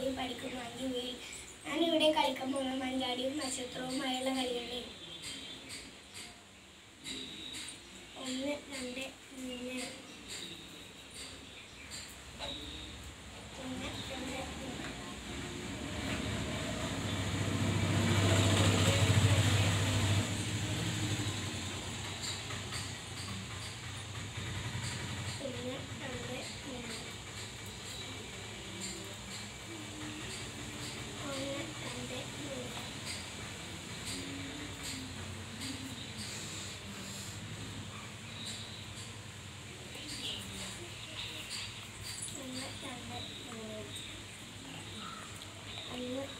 സ്കൂളിൽ പഠിക്കും അഞ്ച് ഞാനിവിടെ കളിക്കാൻ പോകുന്ന മഞ്ചാടിയും നക്ഷത്രവുമായുള്ള കളിയാണ്. ഒന്ന് രണ്ട് മൂന്ന് ഒന്ന് രണ്ട് മൂന്ന് ഒന്ന് രണ്ട് മൂന്ന് ഒന്ന് രണ്ട് മൂന്ന് ഒന്ന് രണ്ട് മൂന്ന്